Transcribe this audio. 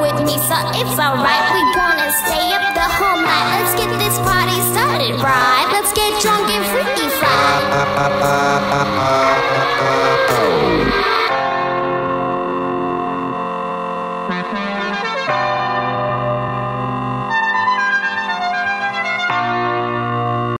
with me, so it's alright. We gonna stay up the whole night. Let's get this party started, right? Let's get drunk and freaky fried. Oh.